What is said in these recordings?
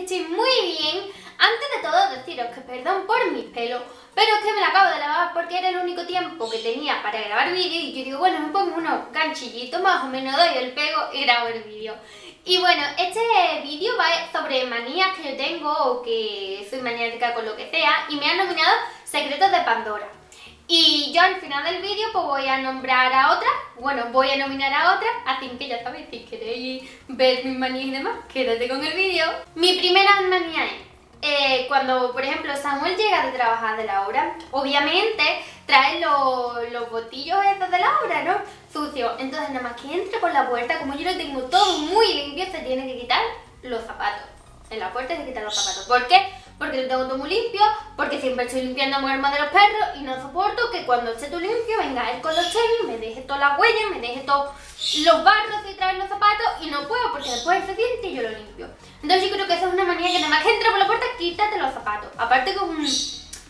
estoy muy bien. Antes de todo deciros que perdón por mis pelos, pero es que me la acabo de lavar porque era el único tiempo que tenía para grabar vídeo y yo digo, bueno, me pongo unos ganchillitos más o menos, doy el pego y grabo el vídeo. Y bueno, este vídeo va sobre manías que yo tengo o que soy maniática con lo que sea y me han nominado Secretos de Pandora. Y yo al final del vídeo pues voy a nombrar a otra, bueno, voy a nominar a otra, así que ya sabéis, si queréis ver mis manías y demás, quédate con el vídeo. Mi primera manía es, eh, cuando por ejemplo Samuel llega de trabajar de la obra, obviamente trae los, los botillos estos de la obra, ¿no? Sucio. Entonces nada más que entre por la puerta, como yo lo tengo todo muy limpio, se tiene que quitar los zapatos. En la puerta se quitan los zapatos. ¿Por qué? Porque lo tengo todo muy limpio, porque siempre estoy limpiando a más de los perros y no soporto que cuando esté todo limpio venga él con los tenis, me deje todas las huellas, me deje todos los barros y traer los zapatos y no puedo porque después se siente y yo lo limpio. Entonces yo creo que esa es una manía que nada más que entra por la puerta, quítate los zapatos. Aparte como,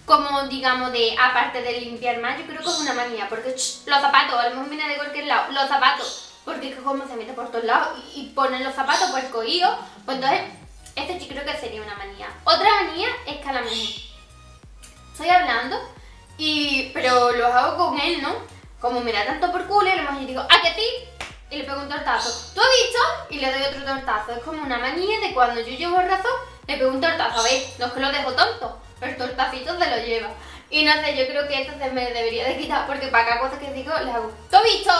como digamos de, aparte de limpiar más, yo creo que es una manía, porque los zapatos, a lo mejor viene de cualquier lado, los zapatos, porque es que como se mete por todos lados y, ponen los zapatos pues cogidos, pues entonces este sí creo que sería una manía. Otra manía es que a la mejor estoy hablando, y, pero lo hago con él, ¿no? Como me da tanto por culo, y lo mejor yo digo, ¿a que sí? Y le pego un tortazo. ¿Tú has visto? Y le doy otro tortazo. Es como una manía de cuando yo llevo razón, le pego un tortazo. A ver, no es que lo dejo tonto, pero el tortacito se lo lleva. Y no sé, yo creo que esto se me debería de quitar porque para cada cosa que digo le hago, ¿tú has visto?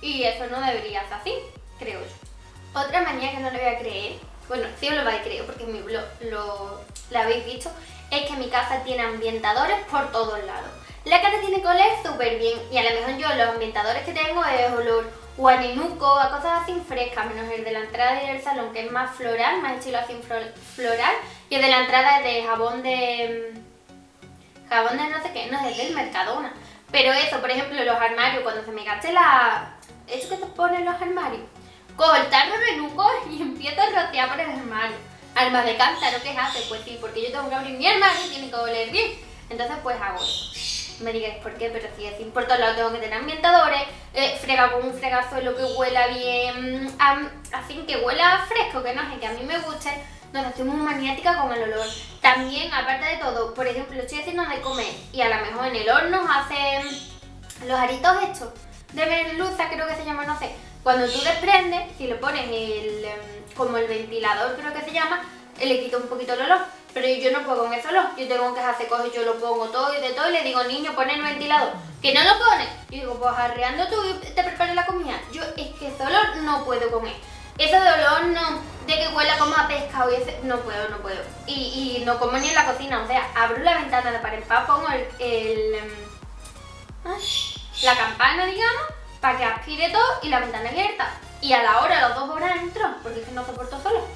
Y eso no debería ser así, creo yo. Otra manía que no le voy a creer bueno, sí os lo vais a creer porque mi lo, habéis visto, es que mi casa tiene ambientadores por todos lados. La casa tiene que súper bien y a lo mejor yo los ambientadores que tengo es olor o a a cosas así frescas, menos el de la entrada y del salón que es más floral, más estilo así floral y el de la entrada es de jabón de... Mm, jabón de no sé qué, no, es del Mercadona. Pero eso, por ejemplo, los armarios, cuando se me gaste la... ¿Eso que se pone en los armarios? Cojo el de y empiezo a rociar por el armario. Alma de cántaro, ¿qué hace? Pues sí, porque yo tengo que abrir mi armario y tiene que oler bien. Entonces pues hago eso. Me digáis por qué, pero sí, así por todos lados tengo que tener ambientadores, eh, frega con un fregazuelo que huela bien, así que huela fresco, que no sé, que a mí me guste. No estoy muy maniática con el olor. También, aparte de todo, por ejemplo, estoy haciendo de comer y a lo mejor en el horno hacen los aritos estos de merluza, creo que se llama, no sé. Cuando tú desprendes, si le pones el, em, como el ventilador, creo que se llama, le quita un poquito el olor. Pero yo no puedo con ese olor, yo tengo que hacer cosas, yo lo pongo todo y de todo y le digo, niño, pon el ventilador. ¿Que no lo pones? Y digo, pues arreando tú y te prepares la comida. Yo es que ese olor no puedo comer. Ese de olor no, de que huela como a pescado y ese, no puedo, no puedo. Y, no como ni en la cocina, o sea, abro la ventana de par pongo el, el em, la campana, digamos, para que aspire todo y la ventana abierta. Y a la hora, a las dos horas entro, porque es que no soporto solo.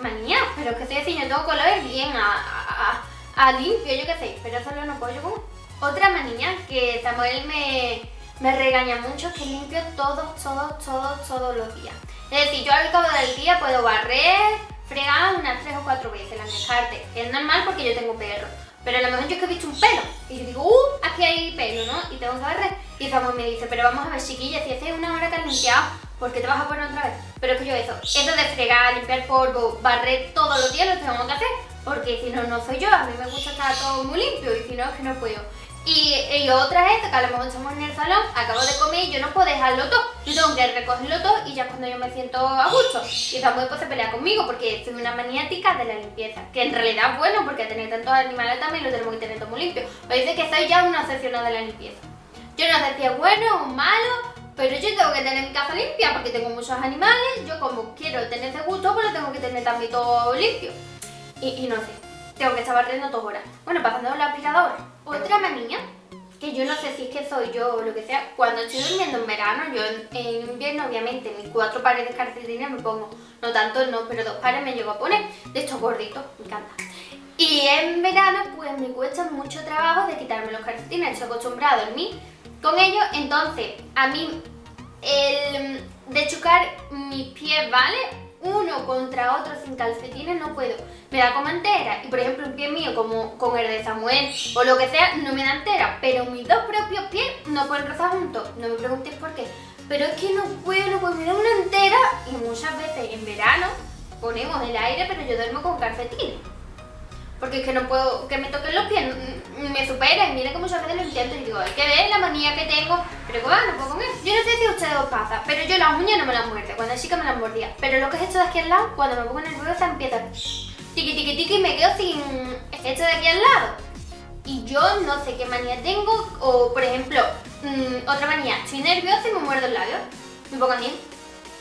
Manía, pero es que estoy diciendo, tengo color bien, a, a, limpio, yo qué sé, pero solo no puedo yo como. Otra manía que Samuel me, me regaña mucho es que limpio todos, todos, todos, todos los días. Es decir, yo al cabo del día puedo barrer, fregar unas tres o cuatro veces, la dejarte. Es normal porque yo tengo perro. Pero a lo mejor yo es que he visto un pelo y yo digo, uh, aquí hay pelo, ¿no? Y tengo que barrer. Y Samuel me dice, pero vamos a ver, chiquilla, si hace una hora que has limpiado, ¿por qué te vas a poner otra vez? Pero es que yo eso, eso de fregar, limpiar polvo, barrer todos los días lo tengo que hacer. Porque si no, no soy yo, a mí me gusta estar todo muy limpio y si no, es que no puedo. Y, otra es que a lo mejor estamos en el salón, acabo de comer y yo no puedo dejarlo todo. Yo tengo que recogerlo todo y ya cuando yo me siento a gusto. Y Samuel pues se pelea conmigo porque soy una maniática de la limpieza. Que en realidad es bueno porque tener tantos animales también lo tenemos que tener todo muy limpio. Pero dice que soy ya una obsesionada de la limpieza. Yo no sé si es bueno o malo, pero yo tengo que tener mi casa limpia porque tengo muchos animales. Yo como quiero tener ese gusto, pues lo tengo que tener también todo limpio. Y, no sé, tengo que estar barriendo dos horas. Bueno, pasando la aspiradora. Otra manía, que yo no sé si es que soy yo o lo que sea, cuando estoy durmiendo en verano, yo en, invierno obviamente mis cuatro pares de calcetines me pongo, no tanto no, pero dos pares me llego a poner, de estos gorditos, me encanta. Y en verano pues me cuesta mucho trabajo de quitarme los calcetines, estoy acostumbrado a dormir con ellos, entonces a mí el de chocar mis pies, ¿vale? uno contra otro sin calcetines no puedo. Me da como entera. Y por ejemplo un pie mío como con el de Samuel o lo que sea, no me da entera. Pero mis dos propios pies no pueden rozar juntos. No me preguntéis por qué. Pero es que no puedo, no puedo, me da una entera. Y muchas veces en verano ponemos el aire, pero yo duermo con calcetines. Porque es que no puedo, que me toquen los pies, me supera y mira que muchas veces lo intento y digo, hay que ver la manía que tengo, pero que no puedo él. Yo no sé si ustedes os pasa, pero yo las uñas no me las muerde, cuando chica me las mordía. Pero lo que es esto de aquí al lado, cuando me pongo nerviosa empieza tiqui tiqui tiqui y me quedo sin esto de aquí al lado. Y yo no sé qué manía tengo, o por ejemplo, mm, otra manía, estoy nerviosa y me muerdo el labio, me pongo así.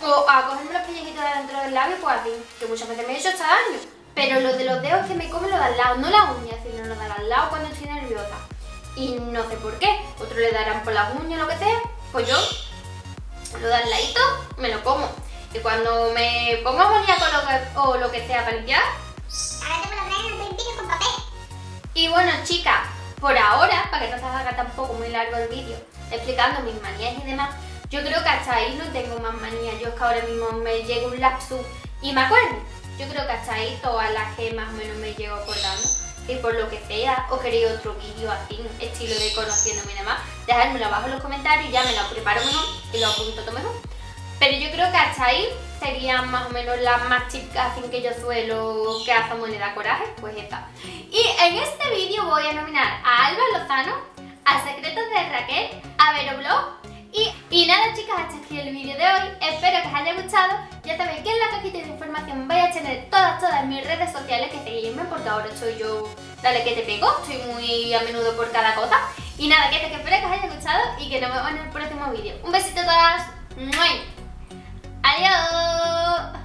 O a cogerme los pellejitos de dentro del labio, pues así, que muchas veces me he hecho hasta daño. Pero lo de los dedos que me come lo de al lado, no la uña, sino lo de al lado cuando estoy nerviosa. Y no sé por qué, otros le darán por las uñas o lo que sea, pues yo lo de al ladito me lo como. Y cuando me pongo amoníaco lo que, o lo que sea para limpiar, ahora te lo traen en con papel. Y bueno chicas, por ahora, para que no se haga tampoco muy largo el vídeo, explicando mis manías y demás, yo creo que hasta ahí no tengo más manías. Yo es que ahora mismo me llega un lapsus y me acuerdo. Yo creo que hasta ahí todas las que más o menos me llevo acordando. Y por lo que sea, os queréis otro vídeo así, estilo de conociéndome y demás, dejadmelo abajo en los comentarios, ya me lo preparo mejor y lo apunto todo mejor. Pero yo creo que hasta ahí serían más o menos las más típicas así que yo suelo que hace moneda coraje, pues esta. Y en este vídeo voy a nominar a Alba Lozano, a Secretos de Raquel, a Vero Blog y, nada chicas, hasta aquí el vídeo de hoy, espero que os haya gustado, ya sabéis que en la cajita de información vais a tener todas, todas mis redes sociales que seguidme porque ahora estoy yo, dale que te pego, estoy muy a menudo por cada cosa. Y nada, que, que espero que os haya gustado y que nos vemos en el próximo vídeo. Un besito a todas, ¡Adiós!